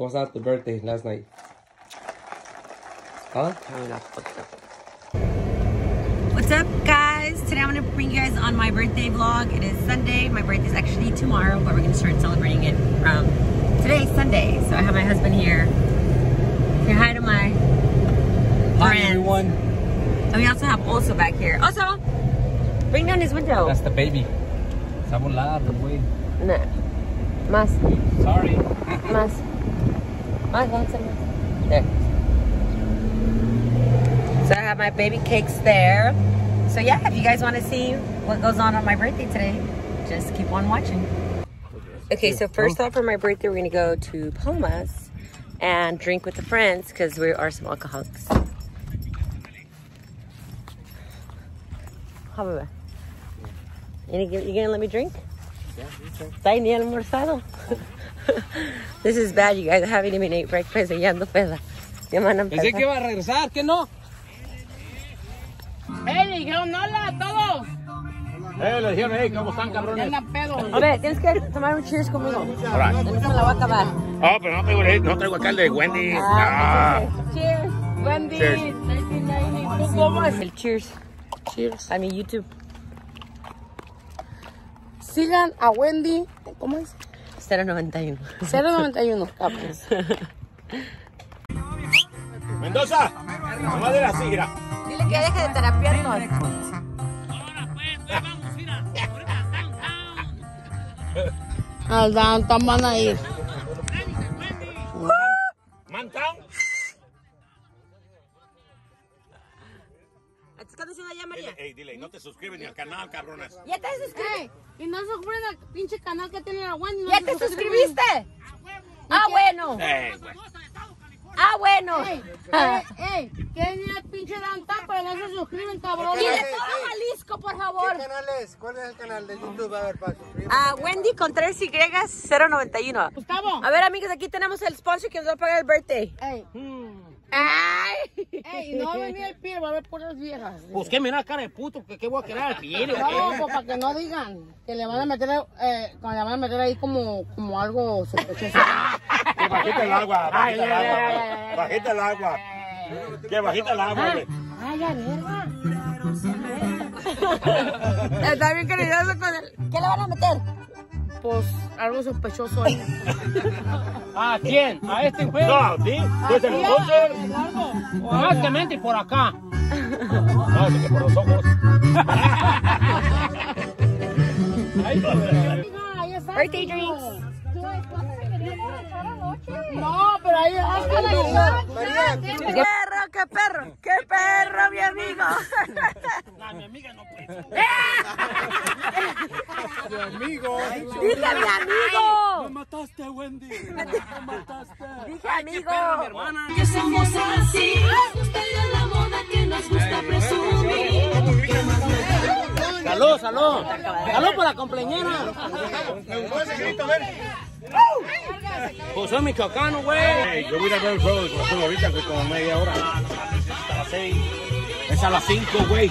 was at the birthday last night? Huh? What's up, guys? Today I'm gonna bring you guys on my birthday vlog. It is Sunday. My birthday is actually tomorrow, but we're gonna start celebrating it from today, Sunday. So I have my husband here. Say hi to my Hi, friends. everyone. And we also have also back here. Also, bring down his window. That's the baby. Está volado, güey. No. Más, Sorry. más. Más, más. There. So I have my baby cakes there. So yeah, if you guys want to see what goes on on my birthday today, just keep on watching. Okay, so first off for my birthday, we're gonna go to Palmas and drink with the friends because we are some alcoholics. How about you you gonna let me drink? Está ni almorzado. this is bad, you guys. I haven't even ate breakfast and ya ando peda. Ya me Pensé que iba a regresar, ¿qué no? ¡Eh, le dijeron hola a todos! Eh, le dijeron, hey, ¿cómo están, cabrones? ¡Anda pedo! A ver, tienes que tomar un cheers conmigo. Alright. No me la va a acabar. Oh, pero no traigo, no traigo acá el de Wendy. Ah, Ah. cheers. Wendy, Cheers. 1990. ¿Tú cómo es? El cheers. Cheers. A mi YouTube. Sigan a Wendy. ¿Cómo es? 091. 091, capos. Mendoza, nomás de la sigra. Dile que deje de terapiarnos. Al downtown van a ir. Ey, dile, no te suscriben ni al canal, cabrones. ¿Ya te suscribiste? Ey, y no se suscriben al pinche canal que tiene la Wendy. no ¿Ya te suscribiste? Ah, bueno. Ey. Ah, bueno. Ey, ey, ey, que ni el pinche downtown, pero no se suscriben, cabrón. Dile todo Jalisco, por favor. ¿Qué canal es? ¿Cuál es el canal de YouTube? A ver, para suscribirme. A Wendy con 3 Y 091. Gustavo. A ver, amigos, aquí tenemos el sponsor que nos va a pagar el birthday. Ey, ¡Ay! ey, no va a venir el pie, va a haber puras viejas. Pues qué mira cara de puto, que qué voy a quedar al pie, No, pues para que no digan que le van a meter, eh, que le van a meter ahí como, como algo sospechoso. Que bajita el agua, bajita el agua. Bajita el agua. Que bajita el agua, güey. Ay, ya, verga. Está bien cariñoso con él. ¿Qué le van a meter? Pues algo sospechoso ahí. ¿A quién? ¿A este güey? No, sí, pues el sponsor. Más que mente por acá. No, sí que por los ojos. Birthday drinks. No, pero ahí ¡Qué perro, qué perro! ¡Qué perro, mi amigo! mi amiga no puede. amigo. ¡Dije mi amigo! mataste, Wendy. ¡Dije amigo! Que somos así, usted es la moda que nos gusta presumir. Salud, salud. Salud por la compleñera. Pues soy michoacano, güey. Ey, yo voy a ver el juego de Cruz ahorita, que como media hora. A las seis. Es a las cinco, güey.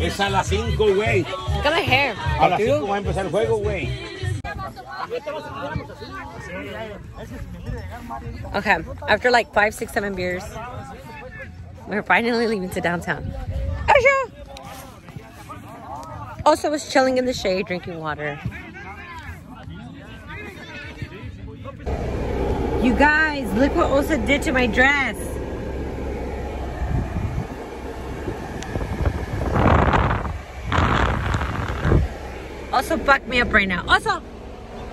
Es a las cinco, güey. A las cinco va a empezar el juego, güey. Okay, after like five, six, seven beers, we're finally leaving to downtown. Asha! Also was chilling in the shade, drinking water. You guys, look what Osa did to my dress. Also fuck me up right now. Also,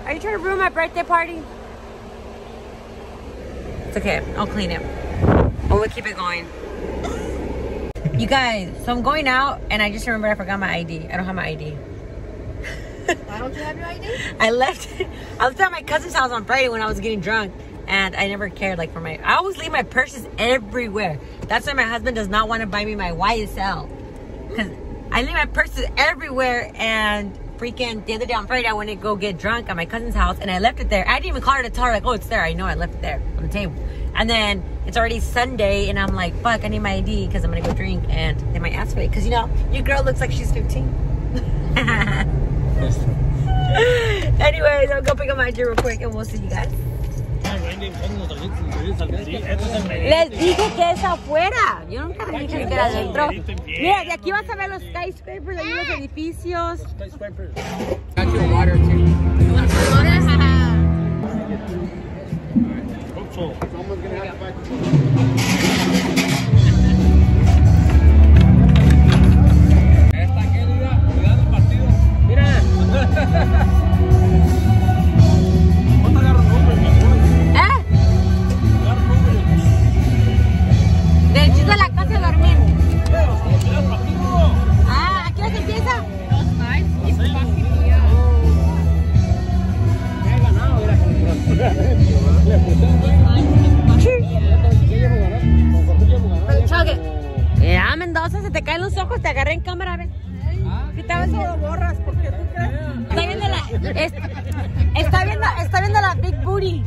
are you trying to ruin my birthday party? It's okay. I'll clean it. Oh, we'll keep it going. You guys, so I'm going out and I just remembered I forgot my ID. I don't have my ID. Why don't you have your ID? I left I left at my cousin's house on Friday when I was getting drunk and I never cared like for my I always leave my purses everywhere. That's why my husband does not want to buy me my YSL. Cause I leave my purses everywhere and freaking the other day on Friday I went to go get drunk at my cousin's house and I left it there. I didn't even call her to tell her like, oh it's there. I know I left it there on the table. And then it's already Sunday and I'm like, fuck, I need my ID because I'm gonna go drink and they might ask for it. Cause you know, your girl looks like she's 15. Anyways, I'll go pick up my ID real quick and we'll see you guys. Les dije que es afuera. Yo nunca les dije que era adentro. Mira, de aquí vas a ver los skyscrapers, los edificios. full. Someone's gonna have to Esta el partido. Mira. ¿Cuánto agarro ¿Eh? La casa a dormir. Ah, ¿a empieza? Mendoza, se te caen los ojos, te agarré en cámara, ven. ¿Qué te ves? lo borras? porque tú crees? Está viendo la... es- está viendo, está viendo la Big Booty.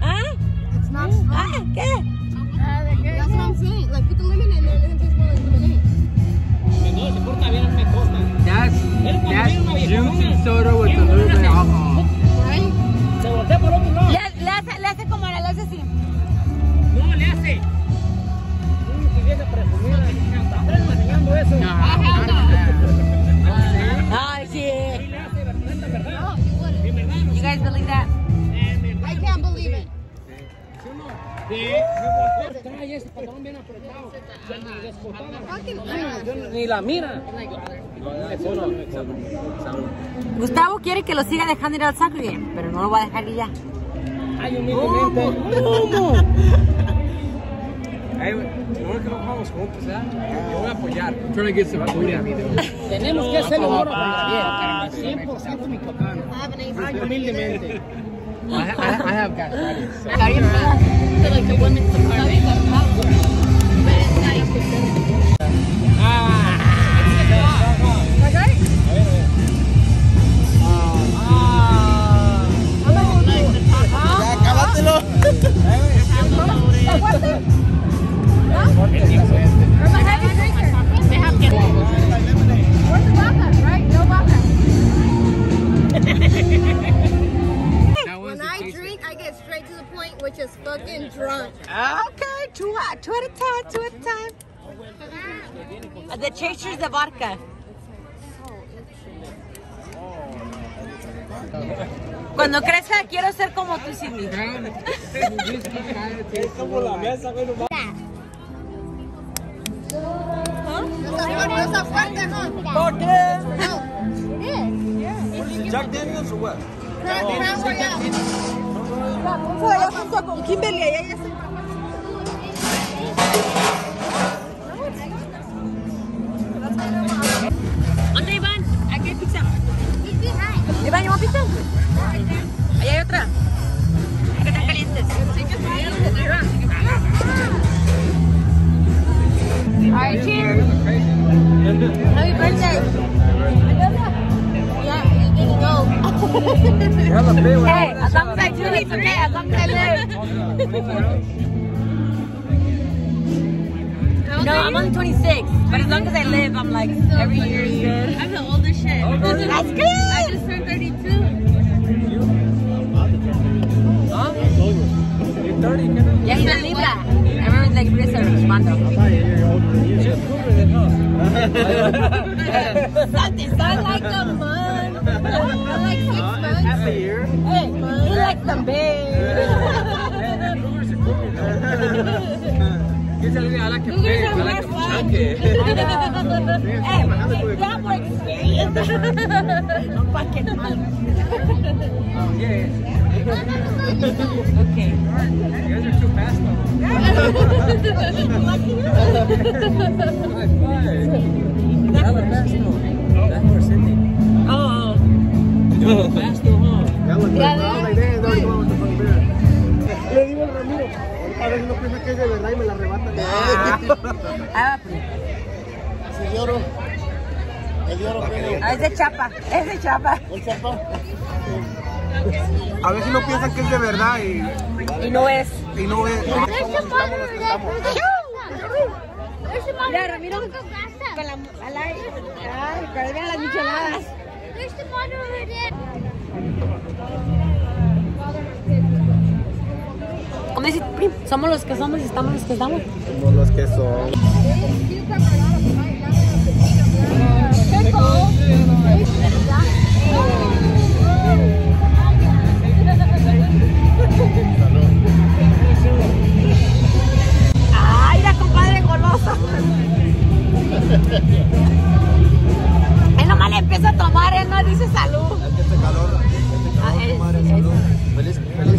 ¿Ah? ¿Ah? ¿Qué? That's what I'm saying. Like, put the lemon in there and then just like lemonade. No, se porta bien, me consta. That's, Él cuando that's viene una viejona, juicy soda with a little bit of alcohol. Right? Se voltea por otro lado. Le, le hace, le hace como le hace así. No, le hace. You guys believe that? I can't believe it. Sí, me volteó, trae ese pantalón bien apretado. Se me desbotaba. Ni la mira. Gustavo quiere que lo siga dejando ir al soccer game, pero no lo va a dejar ir ya. Ay, humildemente. Ay, güey, no es que no jugamos juntos, ¿eh? Yo voy a apoyar. I'm trying to get some booty on me, though. Tenemos que hacerlo ahora para bien. 100% michoacano. I have an AC. Ay, humildemente. I, I, I have gastritis. So. like the women's department. When I drink, I get straight to the point, which is fucking drunk. Okay, two, two at a time, two at a time. The chasers de vodka. Cuando crezca quiero ser como tú, Cindy. No está fuerte, ¿no? ¿Por qué? Jack Daniels or what? Crown Royal. Kimberly, allá ya se like every year You a ver si no piensa que es de verdad y me la arrebatan. Ah, Si lloro, el lloro ah, es de chapa. Es de chapa. El chapa. A ver si no piensan que es de verdad y, Y no es. y no es. Mira, Ramiro. Con la, a la, ay, las micheladas. me dices, "Prim, somos los que somos y estamos los que estamos. Como los que son. Ay, Él nomás le empieza a tomar, él no dice salud. Este calor, este Ah, calor, es- tomar es- salud. Feliz, feliz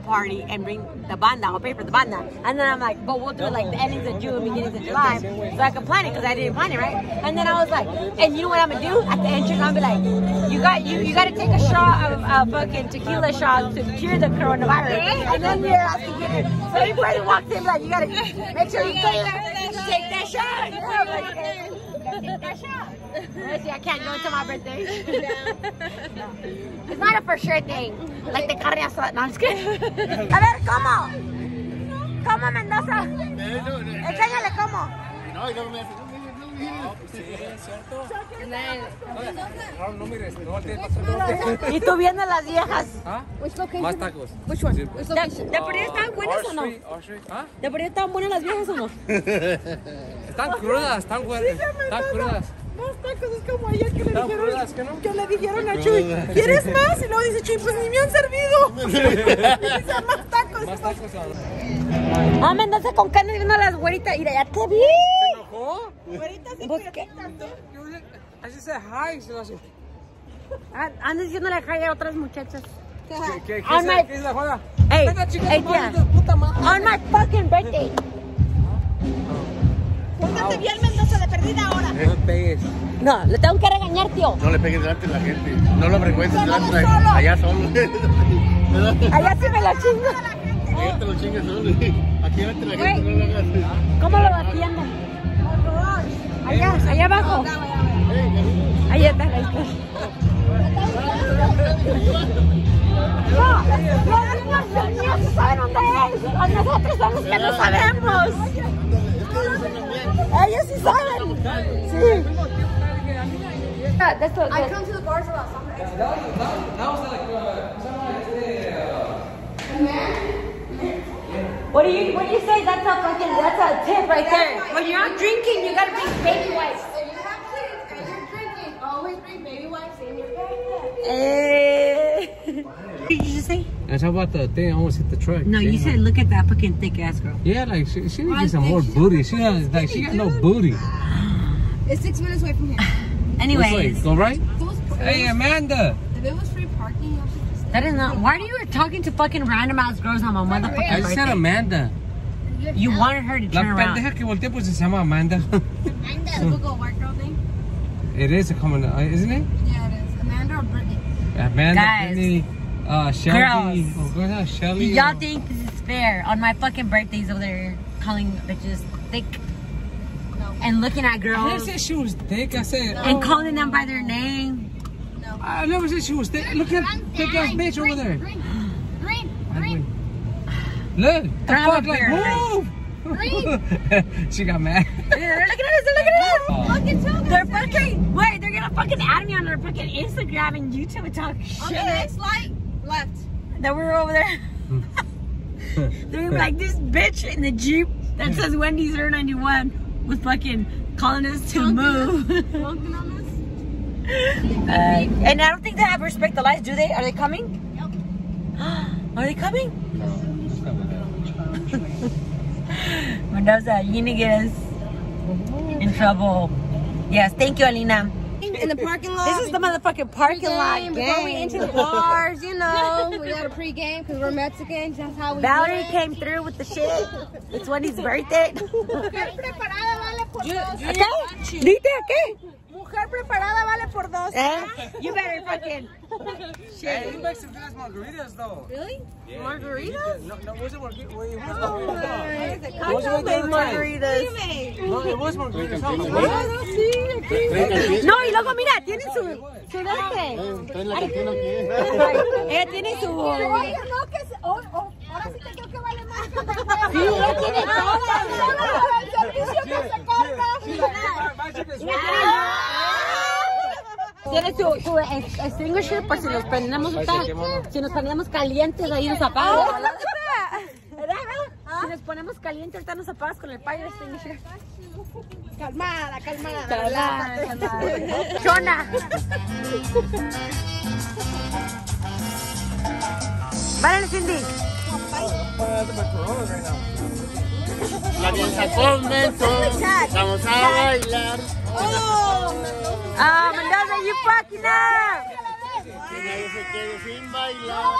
party and bring the banda. I'll pay for the banda. And then I'm like, but we'll do it like the endings of June, beginnings of July, so I can plan it because I didn't plan it, right? And then I was like, and you know what I'm gonna do at the entrance? I'm gonna be like, you got you you got to take a shot of uh, fucking tequila shot to cure the coronavirus. And then you're asking me, so everybody walks in like, you gotta make sure you take, take that shot. Know, like, take that shot. I see, I can't go until my birthday. It's not a for sure thing. Like the carne asada. No, I'm just kidding. A ver, ¿cómo? ¿Cómo, Mendoza? Enséñale cómo. No, y luego me hace. No, no mires, no no voltees. Y tú viendo las viejas. ¿Ah? Más tacos. Which one? ¿De, por ahí estaban buenas o no? ¿Ah? ¿De por ahí estaban buenas las viejas o no? Están crudas, están buenas. Están crudas. Más tacos es como ayer que le Están dijeron, crudas, ¿qué no? que le dijeron a Chuy, ¿quieres más? Y luego dice Chuy, pues ni me han servido. Y dice, más tacos. Más tacos ahora. Ah, Mendoza con carne viendo a las güeritas. Mira, ya te vi. ¿Enojó? ¿Vos qué? Así se hi, se lo hace. Ah, Andas diciéndole hi a otras muchachas. ¿Qué, qué, qué, Ah, es, my- ¿Qué es la joda? Hey, Venga, chicas, hey, de puta madre. On my fucking birthday. Póngate bien Mendoza de perdida ahora. No pegues. No, le tengo que regañar, tío. No le pegues delante de la gente. No lo frecuentes delante de la Allá solo. Allá sí me lo chingo. Allá te lo chingues solo. Aquí delante de la gente no lo hagas. ¿Cómo lo atiendo? Allá, allá abajo. Ahí está, ahí está. No, los niños, los niños saben dónde es. O Nosotros somos que no sabemos. Ellos sí saben. Sí. De estos- de- come to the bars about something. What do you what do you say? That's a fucking that's a tip right there. When you're out drinking, you gotta drink baby wipes. If you have kids and you're drinking, always bring baby wipes in your bag. Eh. And how about the thing? I almost hit the truck. No, you said look at that fucking thick ass girl. Yeah, like she, she needs to some more booty. She has like she got no booty. It's six minutes away from here. Which way? Anyways, Go right. If it was, Hey, Amanda. if it was free parking, y'all should just that is not. Why are you talking to fucking random ass girls on my motherfucking I said Amanda. You wanted her to La turn around. pendeja que volteé pues se llama Amanda. Amanda. typical white girl thing. it is a common, uh, isn't it? Yeah, it is. Amanda or Brittany. Amanda, Guys. Brittany, uh, Shelby. Girls. Oh, what's that? Shelby. Y'all think this is fair? On my fucking birthdays over there, calling bitches thick and looking at girls. I didn't girls say she was thick. I said and calling them by their name. No. I never said she was thick. Look at that thick ass bitch over there. Green. Green. Look, the Don't fuck, a like beard. move. she got mad. They're looking at us. They're looking at us. Fucking tell They're fucking. Wait, they're gonna fucking add me on their fucking Instagram and YouTube and talk shit. Okay, next light. Left. that we're over there. They're like this bitch in the Jeep that says Wendy's Air 91 was fucking calling us to move. Honking on us. Uh, and I don't think they have respect the lights, do they? Are they coming? Are they coming? Mendoza, you're gonna get us in trouble. Yes, thank you, Alina. In the parking lot. This is the motherfucking parking lot Game, Before we game. enter the bars, you know, we got a pre-game because we're Mexicans. That's how we Valerie do came through with the shit. It's Wendy's birthday. Estoy preparada, vale, ¿Qué? ¿Dite qué? preparada vale por dos. Eh? You better fucking. Hey, you make some nice margaritas though. Really? Yeah. Margaritas? No, no, where's the margarita? Where, where's the Oh, margarita? I What's know with the made other time? margaritas. What do you make? No, it was margaritas. Ah, sí, aquí. No, y luego mira, tiene su. Su de la cantina aquí. Ella tiene su. Oye, no, que se- oh, oh, ahora sí que creo que vale más que me Sí, ella tiene todo. El servicio que se Tiene su, su ex- extinguisher por si nos prendemos. Si nos ponemos calientes, ahí nos apaga. Si nos ponemos calientes, ahorita nos apagas con el fire extinguisher. Calmada, calmada. Calmada. Chona. Vale, Cindy. La danza comenzó. Vamos a bailar. Ah, Mendoza, you fucking up. Que nadie se quede sin bailar.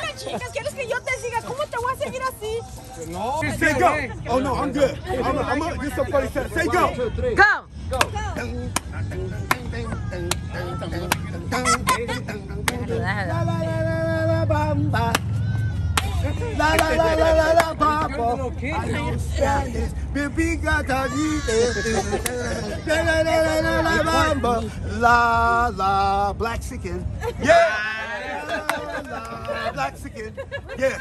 Oye, chicas, ¿quieres que yo te siga? ¿Cómo te voy a seguir así? No, Say go. Oh no, I'm good. I'm, I'm, I'm just so funny. Say go. Go. La la la la la. La la la la la la bamba. I don't stand this. Baby got a La la la la la la bamba. La la black chicken. Yeah. La, la, black chicken. Yeah.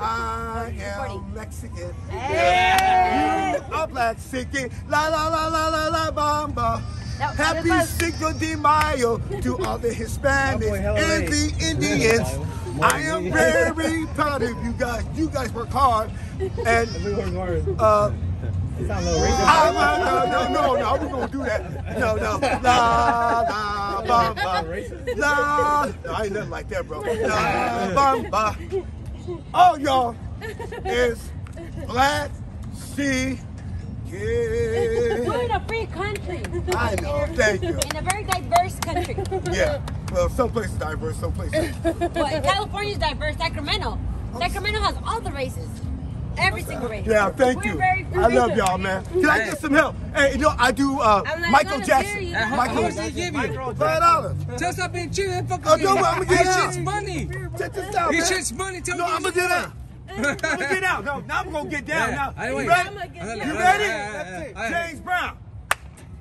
I am Mexican. Yeah. You are black chicken. La la la la la la bamba. Happy Cinco de Mayo to all the Hispanics and the Indians. I am very proud of you guys. You guys work hard. And uh, I'm, uh, no, no, no, no, we're gonna do that. No, no. La, la, bamba. La, no, I ain't nothing like that, bro. La, bamba. All y'all is black sea We're in a free country. I know, thank you. In a very diverse country. Yeah. Well, some places diverse, some places. Well, California is diverse. Sacramento. Sacramento has all the races. Every single race. Yeah, thank We're you. very free. I love y'all, man. Can I get some help? Hey, you know, I do uh, I'm like, Michael not Jackson. serious. How Michael much did he give you? Five dollars. Tell stop being cheap. That fucking Oh, I'm gonna get This out. shit's money. Check this out, This man. shit's money. Tell No, me I'm gonna get out. I'm gonna get out. No, now I'm gonna get down. Yeah, Now, you ready? I'm gonna get You ready? Yeah, yeah, yeah, yeah. James Brown.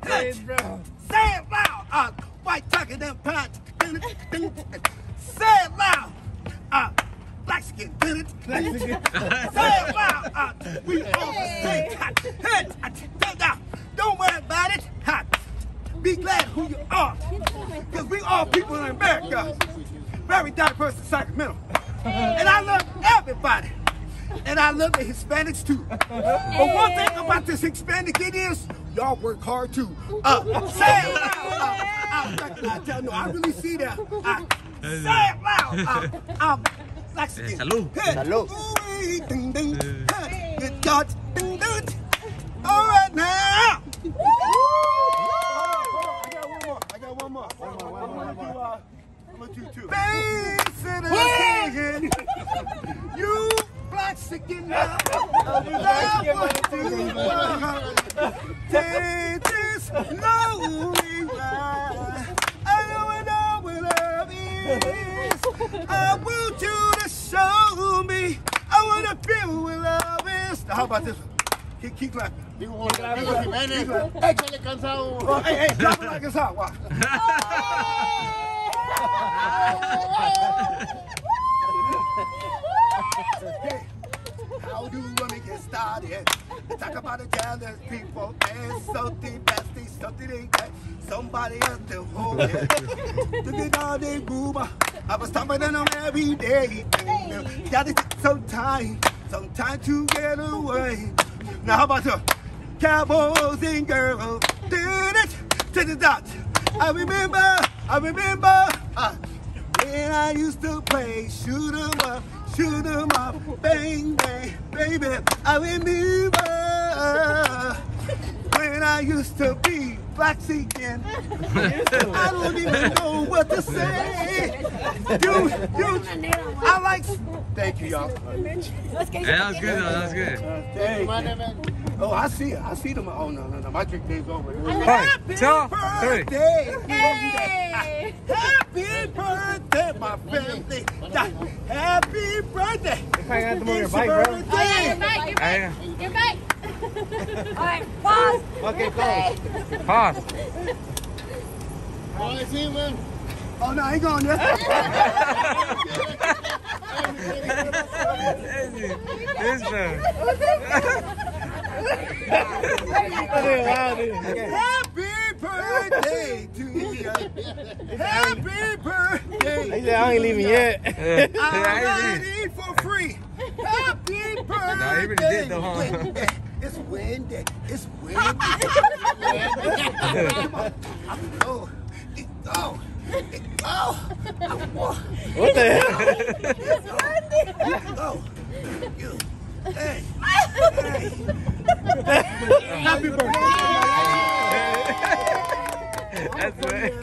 James Brown. Say it loud. Uh, white talking them pants. Say it loud. Uh, black skin. Say it loud. Uh, we all the same. Uh. Don't worry about it. Be glad who you are. Because we all people in America. Very diverse in Sacramento. And I love everybody. And I love the Hispanics too. But one thing about this Hispanic it is, y'all work hard too. Uh, say it loud. Uh, I recognize that. No, I really see that. Uh, say it loud. Uh, I'm Mexican. Salud. Hey. Ooh-wee, ding, ding. Hey. Good God. Ding, ding. All right now. I got one more. I got one more. I'm gonna do, uh, I'm gonna do two. Face it again. You black now. Take this lonely ride. I don't know what love is. I want you to show me. I wanna feel what love is. How about this one? Keep, keep clapping. Digo, Jiménez, échale cansado. Oh, hey, hey, drop it like it's hot. How do women get started? Talk about the jealous people. There's something nasty, something ain't right. Somebody else to hold it. Look at all they move. I was talking to them every day. Gotta take some time, some time to get away. Now how about the cowboys and girls? Did it to the dot. I remember, I remember. Uh, when I used to play shoot 'em up, shoot 'em up, bang bang, baby. I remember when when I used to be black seeking. I don't even know what to say. You, you, I like. Thank you, y'all. Yeah, that was good though. That was good. Thank you. Oh, I see it. I see them. Oh no, no, no. My drink day's over. One, two, three. birthday. Happy birthday, my family. Happy birthday. got them on your bike, bro. Oh, yeah, your bike, your bike. Your bike. All right, pause. Okay, pause. Pause. Oh, I see him, man. Oh no, I ain't going there. This man. Happy birthday to you. Happy birthday. He said, I ain't leaving yet. Yeah. I'm I gonna agree. eat for free. Happy birthday. No, he really did though, huh? It's windy. It's windy. oh, it, oh, oh, oh, What the hell? oh, you. Hey, hey. Happy birthday. That's right.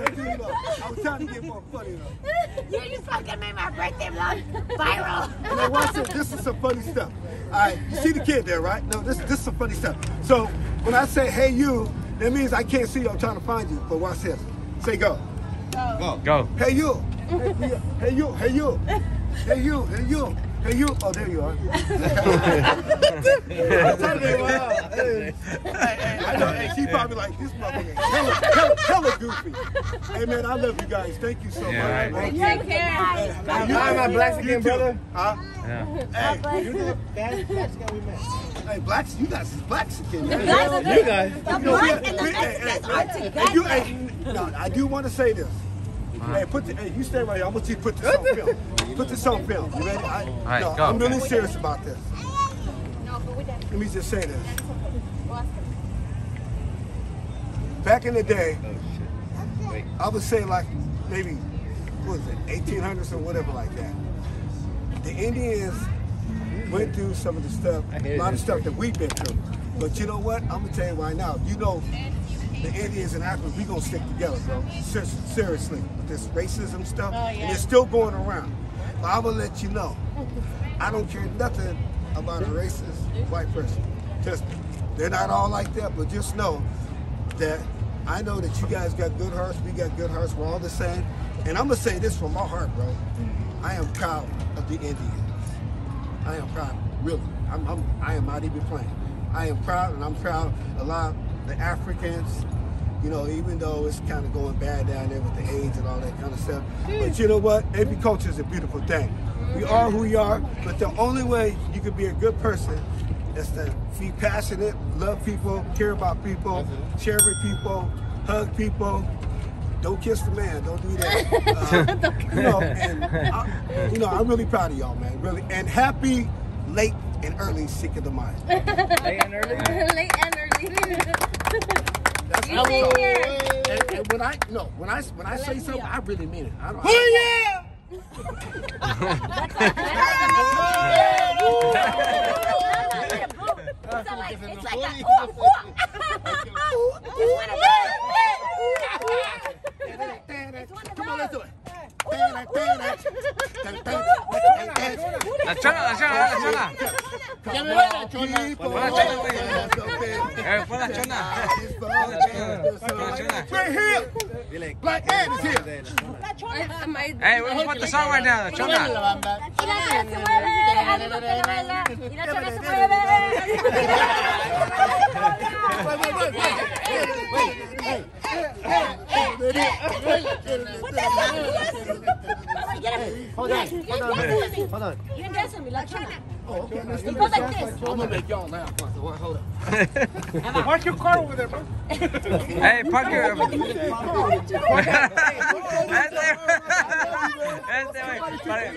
I was trying to get more funny though. You just fucking made my birthday vlog viral. And then watch this. This is some funny stuff. All right, you see the kid there, right? No, this this is some funny stuff. So when I say "Hey you," that means I can't see you. I'm trying to find you. But watch this. Say go. Go. Hey you. Hey you. Hey you. Hey you. Hey you. Hey you. Oh, there you are. I'm telling you, wow. Hey, hey, I know. Hey, she probably like this motherfucker. Hella, hella, hella goofy. Hey man, I love you guys. Thank you so Yeah, much. right. man. Take care. Hey, you- Buy my blacks you again, too. brother. Huh? Yeah. Hey, hey, blacks, you guys is blacks again. man. guys are You guys. The You know, black we- and the we- hey, Mexicans hey, are hey, together. you, hey, no, I do want to say this. Hey, put the, hey, you stay right here. I'm gonna see, you put this on film. Put this on film. You ready? I, right, no, go. I'm really serious about this. Let me just say this. Back in the day, I would say like maybe what was it, 1800s or whatever like that. The Indians went through some of the stuff, a lot of stuff that we've been through. But you know what? I'm gonna tell you right now. You know, the Indians and Africans, we gonna stick together, bro. Ser- seriously, with this racism stuff, oh, and it's still going around. But I'm gonna let you know. I don't care nothing about a racist white person. Just they're not all like that, but just know that I know that you guys got good hearts. We got good hearts. We're all the same. And I'm gonna say this from my heart, bro. I am proud of the Indians. I am proud, really. I'm, I'm I am not even playing. I am proud, and I'm proud a lot of the Africans. You know, even though it's kind of going bad down there with the AIDS and all that kind of stuff. Hmm. But you know what? Every culture is a beautiful thing. We hmm. are who we are, but the only way you can be a good person is to be passionate, love people, care about people, mm-hmm. share with people, hug people. Don't kiss the man. Don't do that. Uh, you know, and I, you know, I'm really proud of y'all, man. Really, and happy late and early sick of the mind. Late and early. Late and early. That's You how take it care. goes. And, and when I no, when I when I say something, I really mean it. I don't. It's like, it's like a, ooh, ooh. It's one of Come on, let's do it. La chola, la chola, la chola. We're here. Black Ant is here. Hey, we want the song right now. Chona. Hold on, hold on, hold on. You can dance with me, let's try that. Oh, okay. Let's It do goes this. like this. I'm gonna make y'all laugh. So, well, Hold up. Park your car over there, bro. Hey, park your... Este, este, güey. Pare-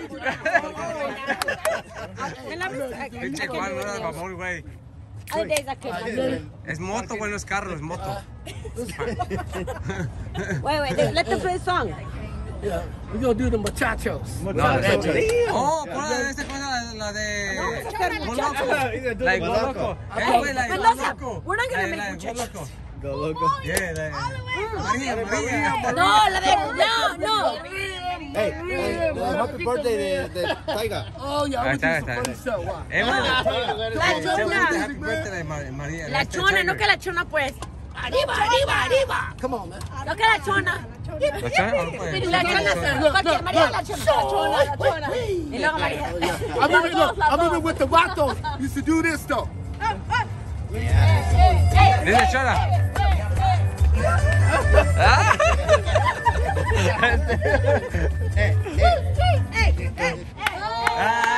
Pinche Juan, no era de mamón, güey. Other days I could. Es moto, güey, no es carro, es moto. Wait, wait, let them play the song. Yeah, we're gonna do the muchachos. No, oh, pon la, esta cosa, la de... Go loco. La de Go loco. Eh, güey, la de Go Mendoza, loco. we're not gonna La de- make la de Go muchachos. loco. Go loco. Yeah, la- María, María. No, la de. No, no. Hey, hey, uh, happy birthday de, de Taiga. Oh, yeah, Ahí I'm está, gonna ahí do está. some funny stuff. Watch. Eh, bueno. La chona. Happy birthday de Mar- María. La chona, no que la chona, pues. Arriba, arriba, arriba. Come on, man. No que la chona. ¿La chona o no puede? La chona. Cualquier María, la chona. La chona, la chona. Y luego María. I remember, look, I remember with the vatos, used to do this stuff. Dice chona. Ah. Ah.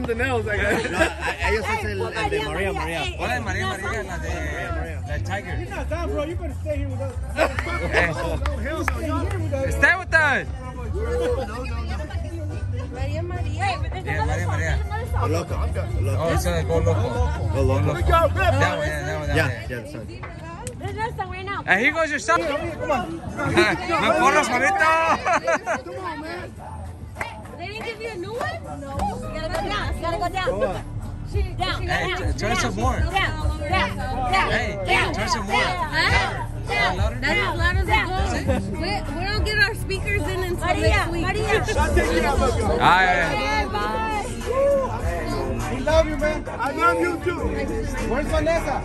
something else. Like that. Ellos es el, el de María, María. ¿Cuál es María María? La de la Tiger. not down, bro. You better stay here with us. Hey, Hell no, eh. you with us. stay with us. María, María. Yeah, María María. Loco. Oh, it's gonna go loco. Go loco. That one, yeah, that one. Yeah, yeah, that's fine. There's no song right now. And here goes your son. Me porras, manito. Come on, man. They didn't give you a new one? No. You gotta go down. You gotta go down. She, down. Hey, down. t- turn some more. Down. Down. Down. Hey, down. turn some more. Huh? Down. Louder. That's as loud as it goes. We, we don't get our speakers in until next week. Maria. I'll take you out, loco. Ah, yeah. Bye. We love you, man. I love you too. Where's Vanessa?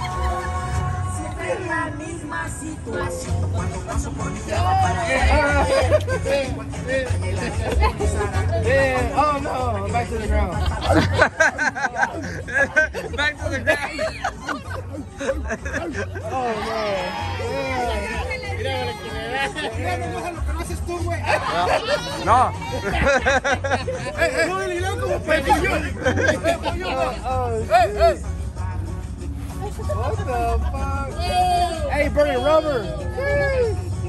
Yeah. Oh no, I'm back to the ground. Back to the ground. Oh man. No. Hey, hey. No, y luego como pequeño. Oh, Hey, hey. What the fuck? Hey, burning rubber.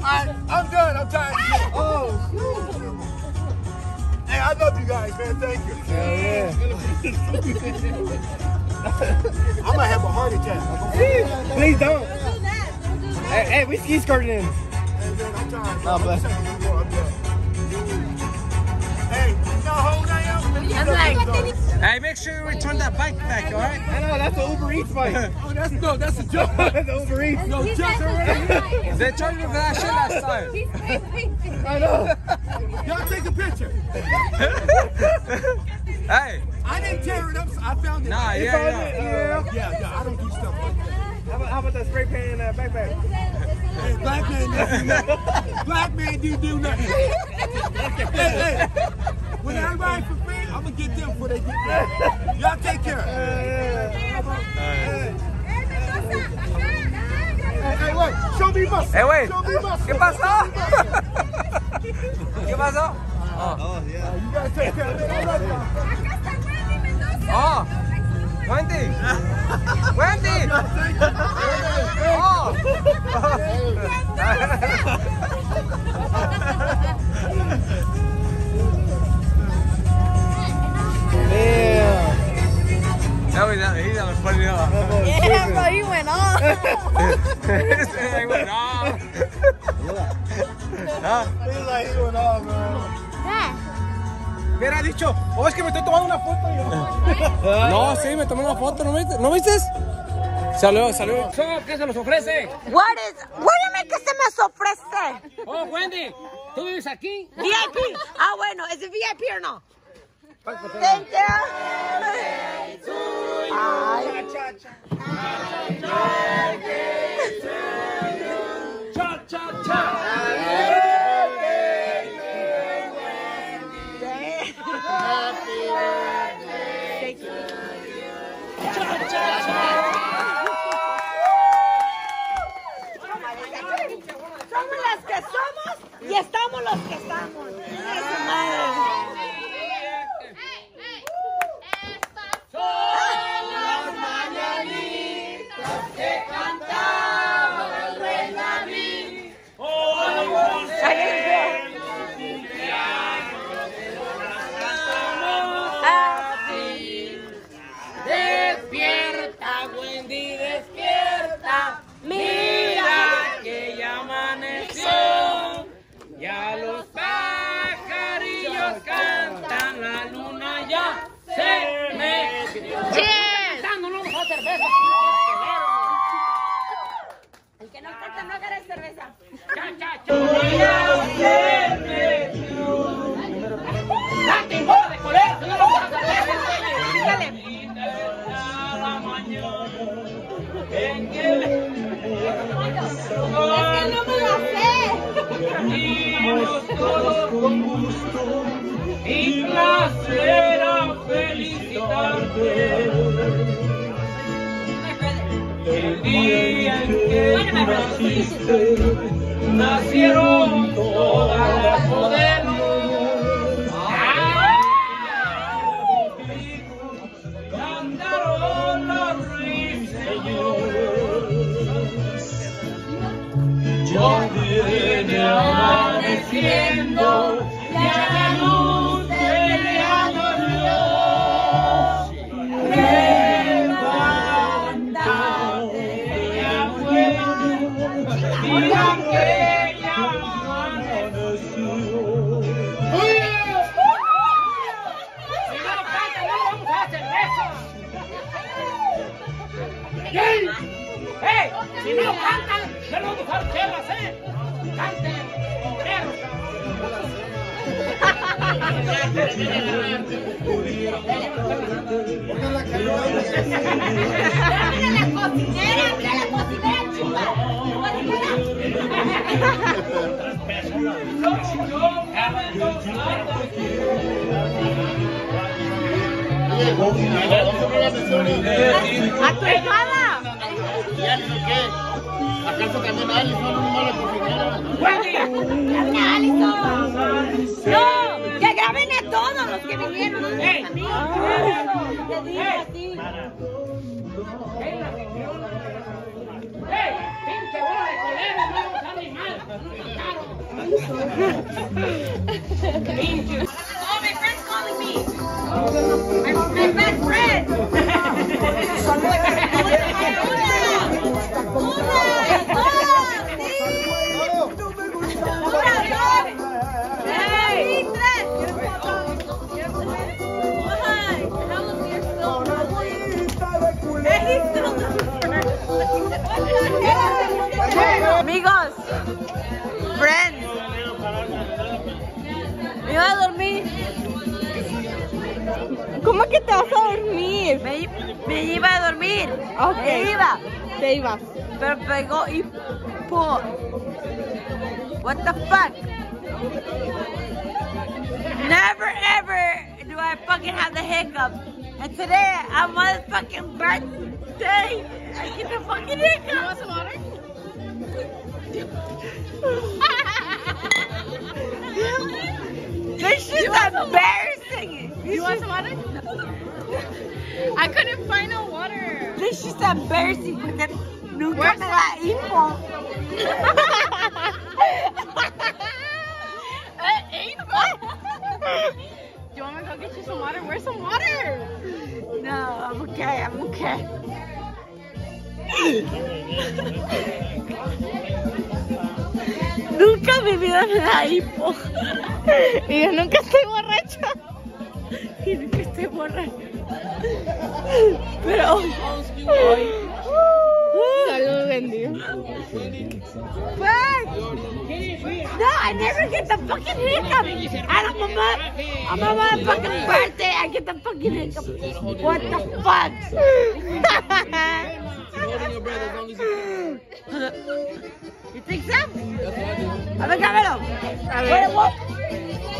I, I'm done. I'm tired. Oh, Hey, I love you guys, man. Thank you. hell yeah. I might have a heart attack. Please don't. Hey, hey, we ski skirting in. Hey, man, I'm tired. Oh, bless. Hey, you know how old I am? I'm like, Hey, make sure you return that bike back, all right? I know, that's the Uber Eats bike. Oh, that's no, that's a joke. that's the Uber Eats. No, just already. They charged me for that shit last time. I know. Y'all take a picture. Hey, I didn't tear it up. so I found it. nah, You yeah, found yeah. it? Yeah. Yeah, yeah. I don't do stuff like that. How about, how about that spray paint in that backpack? Hey, black man don't do nothing. Black man do do nothing. hey, hey. When I ride for free, I'm gonna get them before they get me. Y'all take care. Hey, hey, wait. Show me muscle. Eh, güey, Show me muscle. ¿qué pasó? ¿Qué pasó? Oh, yeah. You gotta take care of it. I love y'all. Oh, Wendy. Wendy. Oh. He went. He's like, he went off, bro. Hubiera dicho, oh, es que me estoy tomando una foto yo. No, sí, me tomé una foto, ¿no viste? ¿No viste? Salió, salió. ¿Qué se los ofrece? what is, que se me ofrece? Oh, Wendy, ¿tú vives aquí? VIP. Ah, bueno, ¿es it VIP or no? Thank you. Ay. Cha, cha, cha. Somos las que somos y estamos los que estamos. звезды на сферу ¿Acaso también Alison es mala cocinera? ¡Habla, Alison! ¡No! ¡Que graben a todos los que vinieron! ¡Ey! ¡Ey! ¡Pinche bola de coleros! ¡No vamos a dar ni mal! ¡No nos Pinche. Oh, my friend's calling me. My, my best friend. Amigos, friends, me iba a dormir. ¿Cómo que te vas a dormir? Me, me iba a dormir. Ok. Me iba. Te ibas. Pero pegó y po. What the fuck? Never ever do I fucking have the hiccups. And today, on my fucking birthday, I get the fucking hiccups. You want some water? this shit's embarrassing. You want some water? I couldn't find no water. This shit's embarrassing porque nunca me da hipo. You want me to go get you some water? Where's some water? No, I'm okay, I'm okay. Nunca mi vida me da hipo. Y yo nunca estoy borracha. Y nunca estoy borracha. Pero hoy, Salud, bendiga. fuck. No, I never get the fucking hiccup. And I'm on my, I'm on my fucking birthday. I get the fucking hiccup. What the fuck? you think so? A ver, cámelo. A ver. What,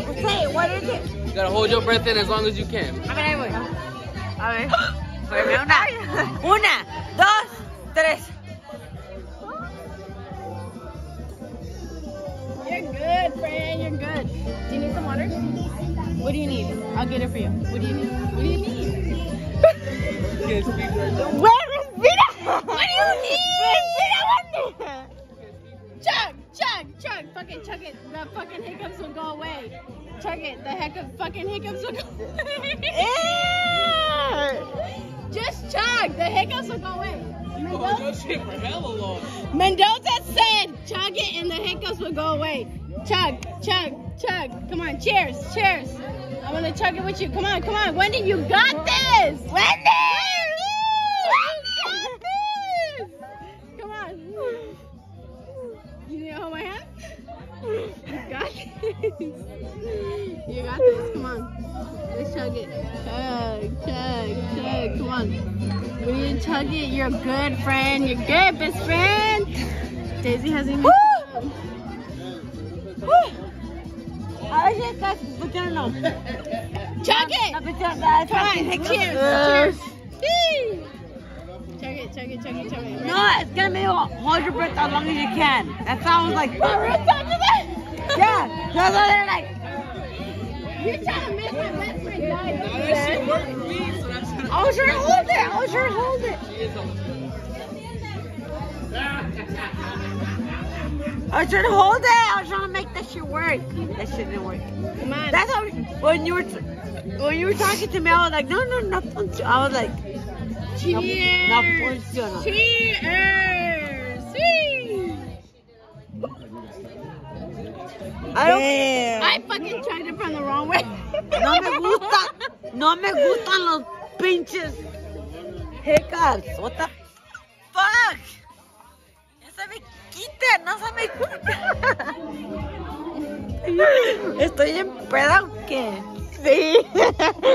what, say, what is it? You gotta hold your breath in as long as you can. A ver, ahí voy. A ver. Una. Una, dos, tres. You're good, friend. You're good. Do you need some water? What do you need? I'll get it for you. What do you need? What do you need? Where is Vita? What do you need? Vita, Chug, chug, chug. Fucking chug it. The fucking hiccups will go away. Chug it. The heck of fucking hiccups will go Just chug. The hiccups will go away. Mendoza, Mendoza said chug it and the hiccups will go away. Chug, chug, chug. Come on, cheers, cheers. I'm gonna chug it with you. Come on, come on. Wendy, you got this. Wendy! You got this. Come on. Let's chug it. Chug, chug, chug. Come on. When you chug it, you're a good friend. You're good, best friend. Daisy hasn't even. A ver si estás escuchando. Chug it! Come on, cheers, cheers. Chug it, chug it, chug it, chug it. No, it's gonna be hold your breath as long as you can. That sounds like Ruth, don't do that! yeah. That's what they're like. You're trying to make my best friend die. Don't do that. I was trying to hold it. I was trying to hold it. I was trying to hold it. I was trying to make that shit work. That shit didn't work. Come on. That's how when you were when you were talking to me, I was like, no, no, no, func- I was like, no, no Cheers! funciona. Cheers! I don't. I fucking chugged it from the wrong way. No me gusta, no me gustan los pinches hiccups. What the fuck? Ya se me quita, no se me quita. ¿Estoy en peda o qué? Sí.